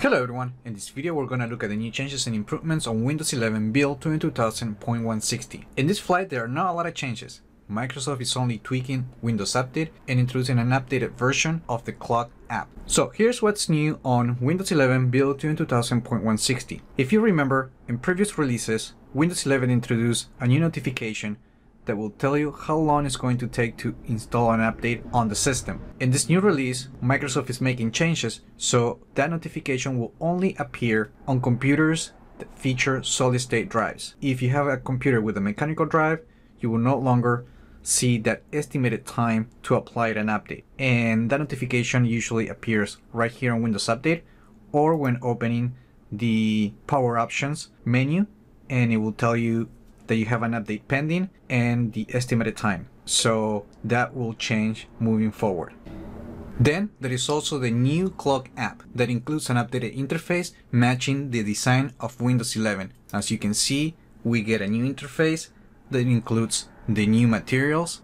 Hello everyone, in this video we're gonna look at the new changes and improvements on Windows 11 build 22000.160. In this flight there are not a lot of changes. Microsoft is only tweaking Windows Update and introducing an updated version of the clock app. So here's what's new on Windows 11 build 22000.160. If you remember, in previous releases, Windows 11 introduced a new notification that will tell you how long it's going to take to install an update on the system. In this new release, Microsoft is making changes, so that notification will only appear on computers that feature solid state drives. If you have a computer with a mechanical drive, you will no longer see that estimated time to apply an update. And that notification usually appears right here on Windows Update or when opening the power options menu and it will tell you that you have an update pending and the estimated time. So that will change moving forward. Then there is also the new clock app that includes an updated interface matching the design of Windows 11. As you can see, we get a new interface that includes the new materials,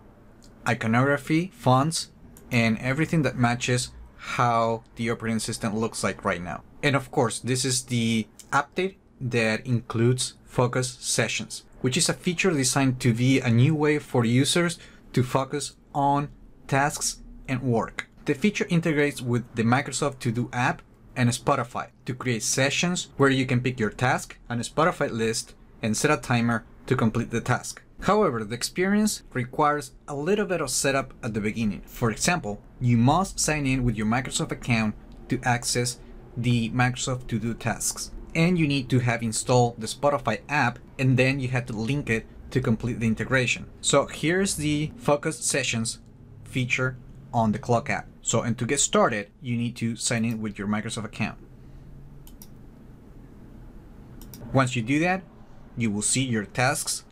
iconography, fonts, and everything that matches how the operating system looks like right now. And of course, this is the update that includes focus sessions which is a feature designed to be a new way for users to focus on tasks and work. The feature integrates with the Microsoft To Do app and Spotify to create sessions where you can pick your task and a Spotify list and set a timer to complete the task. However, the experience requires a little bit of setup at the beginning. For example, you must sign in with your Microsoft account to access the Microsoft To Do tasks and you need to have installed the Spotify app and then you have to link it to complete the integration. So here's the focus sessions feature on the clock app. So and to get started, you need to sign in with your Microsoft account. Once you do that, you will see your tasks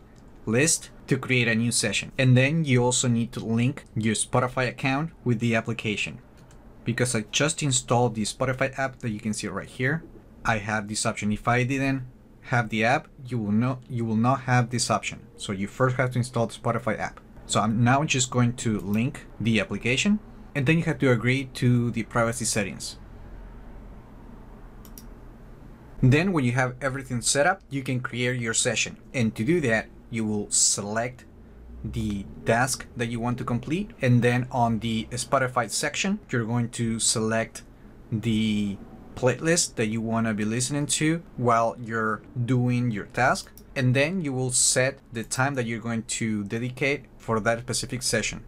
list to create a new session. And then you also need to link your Spotify account with the application. Because I just installed the Spotify app that you can see right here. I have this option. If I didn't have the app, you will not you will not have this option. So you first have to install the Spotify app. So I'm now just going to link the application and then you have to agree to the privacy settings. Then when you have everything set up, you can create your session. And to do that, you will select the task that you want to complete. And then on the Spotify section, you're going to select the playlist that you want to be listening to while you're doing your task. And then you will set the time that you're going to dedicate for that specific session.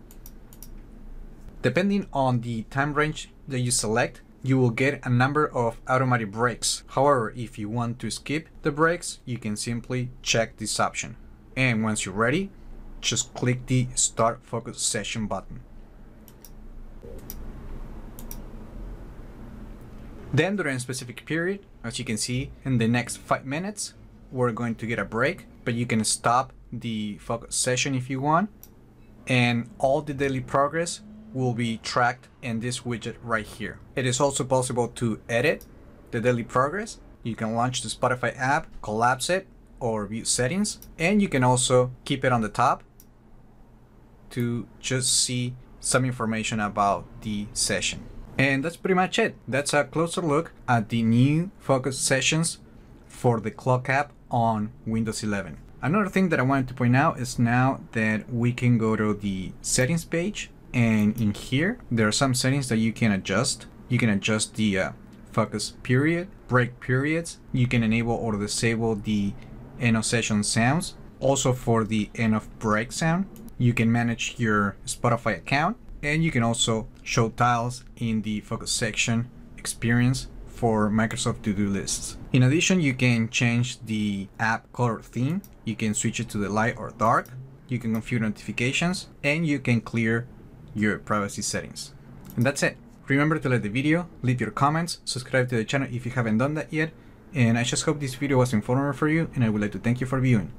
Depending on the time range that you select, you will get a number of automatic breaks. However, if you want to skip the breaks, you can simply check this option. And once you're ready, just click the Start Focus Session button. Then during a specific period, as you can see, in the next five minutes, we're going to get a break, but you can stop the focus session if you want. And all the daily progress will be tracked in this widget right here. It is also possible to edit the daily progress. You can launch the Spotify app, collapse it, or view settings. And you can also keep it on the top to just see some information about the session. And that's pretty much it. That's a closer look at the new focus sessions for the clock app on Windows 11. Another thing that I wanted to point out is now that we can go to the settings page and in here there are some settings that you can adjust. You can adjust the uh, focus period, break periods. You can enable or disable the end of session sounds. Also for the end of break sound, you can manage your Spotify account and you can also show tiles in the focus section experience for Microsoft to-do lists. In addition, you can change the app color theme. You can switch it to the light or dark. You can configure notifications and you can clear your privacy settings. And that's it. Remember to like the video, leave your comments, subscribe to the channel if you haven't done that yet, and I just hope this video was informative for you and I would like to thank you for viewing.